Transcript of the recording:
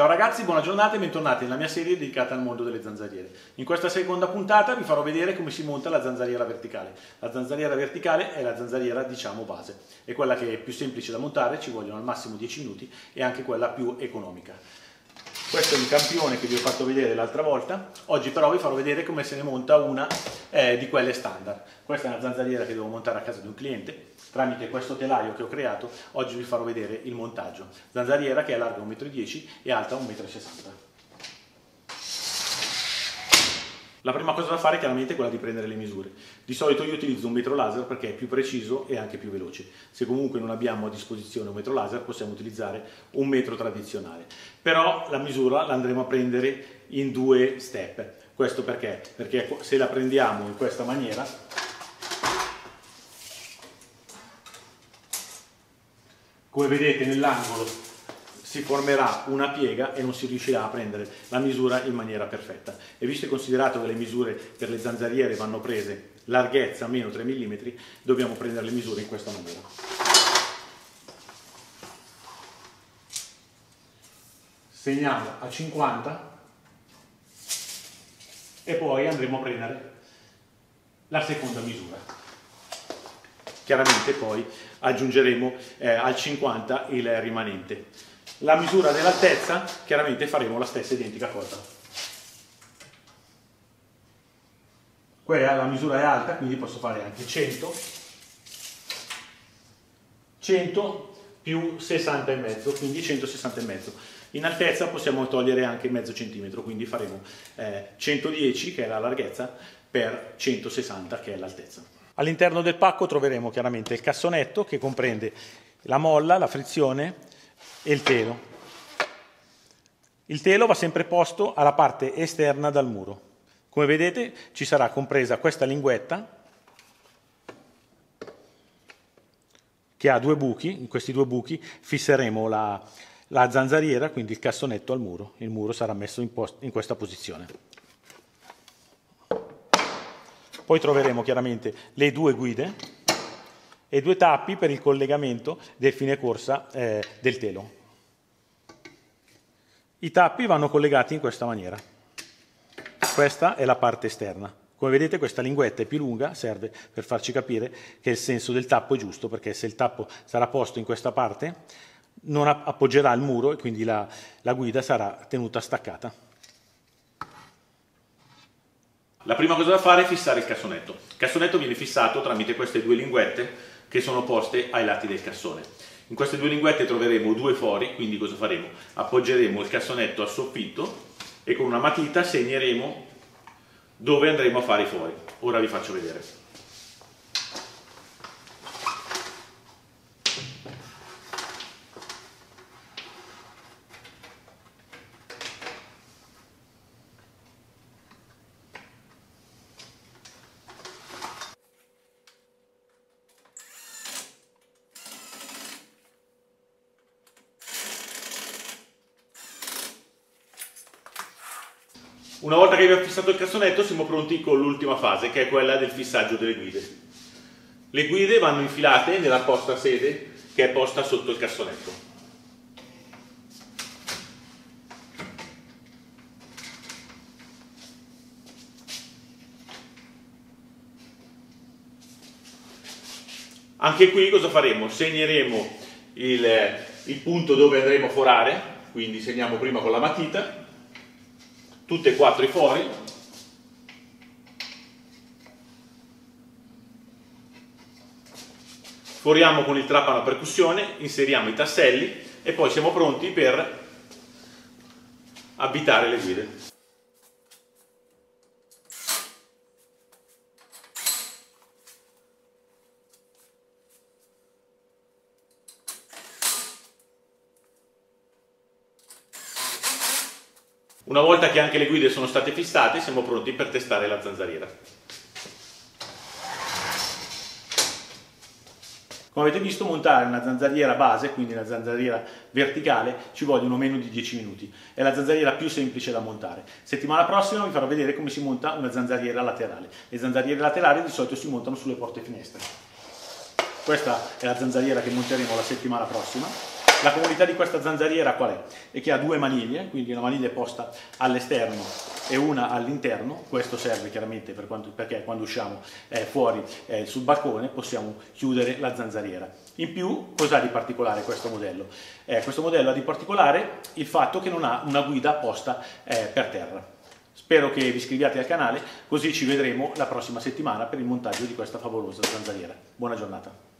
Ciao ragazzi, buona giornata e bentornati nella mia serie dedicata al mondo delle zanzariere. In questa seconda puntata vi farò vedere come si monta la zanzariera verticale. La zanzariera verticale è la zanzariera diciamo base, è quella che è più semplice da montare, ci vogliono al massimo 10 minuti e anche quella più economica. Questo è il campione che vi ho fatto vedere l'altra volta, oggi però vi farò vedere come se ne monta una eh, di quelle standard. Questa è una zanzariera che devo montare a casa di un cliente, tramite questo telaio che ho creato, oggi vi farò vedere il montaggio. Zanzariera che è larga 1,10 m e alta 1,60 m. La prima cosa da fare chiaramente è quella di prendere le misure. Di solito io utilizzo un metro laser perché è più preciso e anche più veloce. Se comunque non abbiamo a disposizione un metro laser possiamo utilizzare un metro tradizionale. Però la misura la andremo a prendere in due step. Questo perché? Perché se la prendiamo in questa maniera come vedete nell'angolo si formerà una piega e non si riuscirà a prendere la misura in maniera perfetta. E visto e considerato che le misure per le zanzariere vanno prese larghezza meno 3 mm, dobbiamo prendere le misure in questa maniera. Segniamo a 50 e poi andremo a prendere la seconda misura. Chiaramente poi aggiungeremo eh, al 50 il rimanente la misura dell'altezza, chiaramente faremo la stessa identica cosa. Quella la misura è alta, quindi posso fare anche 100, 100 più 60 e mezzo, quindi 160 e mezzo. In altezza possiamo togliere anche mezzo centimetro, quindi faremo eh, 110 che è la larghezza per 160 che è l'altezza. All'interno del pacco troveremo chiaramente il cassonetto che comprende la molla, la frizione, e il telo. Il telo va sempre posto alla parte esterna dal muro. Come vedete ci sarà compresa questa linguetta che ha due buchi, in questi due buchi fisseremo la, la zanzariera, quindi il cassonetto al muro, il muro sarà messo in, post, in questa posizione. Poi troveremo chiaramente le due guide e due tappi per il collegamento del fine corsa eh, del telo. I tappi vanno collegati in questa maniera. Questa è la parte esterna. Come vedete questa linguetta è più lunga, serve per farci capire che il senso del tappo è giusto, perché se il tappo sarà posto in questa parte non appoggerà il muro e quindi la, la guida sarà tenuta staccata. La prima cosa da fare è fissare il cassonetto. Il cassonetto viene fissato tramite queste due linguette che sono poste ai lati del cassone. In queste due linguette troveremo due fori, quindi cosa faremo? Appoggeremo il cassonetto al soffitto e con una matita segneremo dove andremo a fare i fori. Ora vi faccio vedere. Una volta che abbiamo fissato il cassonetto siamo pronti con l'ultima fase che è quella del fissaggio delle guide. Le guide vanno infilate nella posta sede che è posta sotto il cassonetto. Anche qui cosa faremo? Segneremo il, il punto dove andremo a forare, quindi segniamo prima con la matita tutti e quattro i fori. Foriamo con il trapano a percussione inseriamo i tasselli e poi siamo pronti per abitare le guide Una volta che anche le guide sono state fissate, siamo pronti per testare la zanzariera. Come avete visto montare una zanzariera base, quindi una zanzariera verticale, ci vogliono meno di 10 minuti. È la zanzariera più semplice da montare. Settimana prossima vi farò vedere come si monta una zanzariera laterale. Le zanzariere laterali di solito si montano sulle porte finestre. Questa è la zanzariera che monteremo la settimana prossima La comunità di questa zanzariera qual è? È che ha due maniglie, quindi una maniglia è posta all'esterno e una all'interno, questo serve chiaramente per quanto, perché quando usciamo eh, fuori eh, sul balcone possiamo chiudere la zanzariera. In più, cosa ha di particolare questo modello? Eh, questo modello ha di particolare il fatto che non ha una guida posta eh, per terra. Spero che vi iscriviate al canale, così ci vedremo la prossima settimana per il montaggio di questa favolosa zanzariera. Buona giornata.